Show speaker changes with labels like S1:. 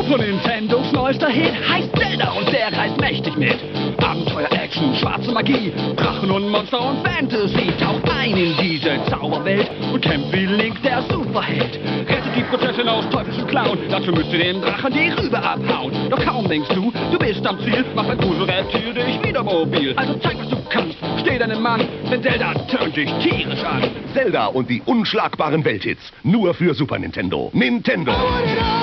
S1: Super Nintendos neuester Hit heißt Zelda und der reißt mächtig mit. Abenteuer, Action, schwarze Magie, Drachen und Monster und Fantasy. Taucht ein in diese Zauberwelt und kämpft wie Link, der Superheld. Rettet die Prinzessin aus teuflischen Clown, dazu müsst ihr den Drachen die Rübe abhauen. Doch kaum denkst du, du bist am Ziel, mach ein Gruselreptil dich wieder mobil. Also zeig, was du kannst, steh deinem Mann, denn Zelda tönt dich tierisch an.
S2: Zelda und die unschlagbaren Welthits. Nur für Super Nintendo. Nintendo.
S3: I want it all.